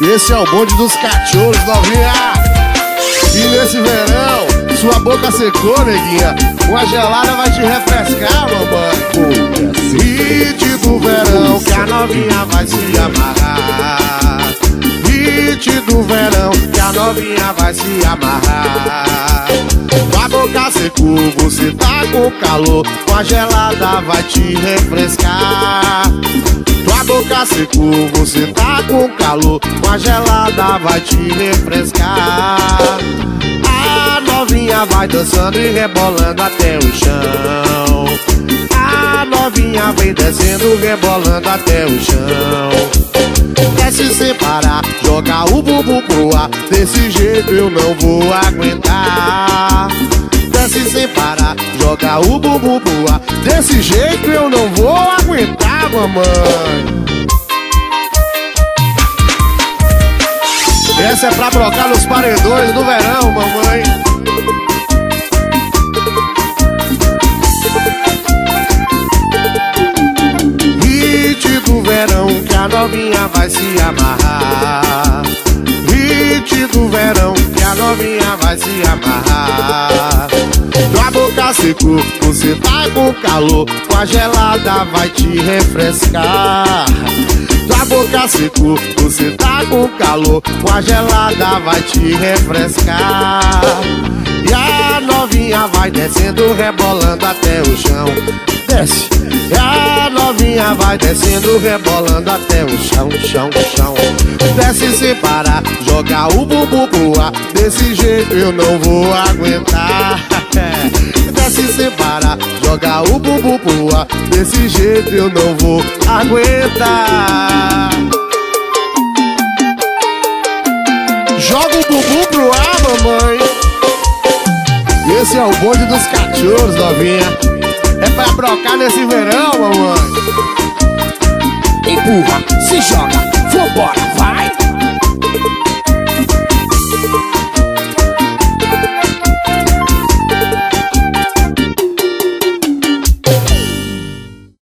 Esse é o bonde dos cachorros, novinha. E nesse verão, sua boca secou, neguinha. Uma gelada vai te refrescar, mamãe. Hit do verão, que a novinha vai se amarrar. Hit do verão, que a novinha vai se amarrar. Tua boca secou, você tá com calor. Uma gelada vai te refrescar. Secou, você tá com calor Uma gelada vai te refrescar. A novinha vai dançando e rebolando até o chão. A novinha vem descendo, rebolando até o chão. Desce sem parar, joga o bumbum pro ar Desse jeito eu não vou aguentar. Desce sem parar, joga o bumbum pro ar Desse jeito eu não vou aguentar, mamãe Essa é pra brocar nos paredões do verão, mamãe. Hit do verão que a novinha vai se amarrar. Hit do verão que a novinha vai se amarrar Secou, você tá com calor Com a gelada vai te refrescar. Tua boca secou, você tá com calor Com a gelada vai te refrescar. E a novinha vai descendo, rebolando até o chão. Desce. E a novinha vai descendo, rebolando até o chão, chão, chão. Desce sem parar, joga o bumbum pro ar. Desse jeito eu não vou aguentar se separa Joga o bumbum pro ar Desse jeito eu não vou aguentar. Joga o bumbum pro ar, mamãe. Esse é o bonde dos cachorros, novinha. É pra brocar nesse verão, mamãe. Empurra, se joga, vambora, vai!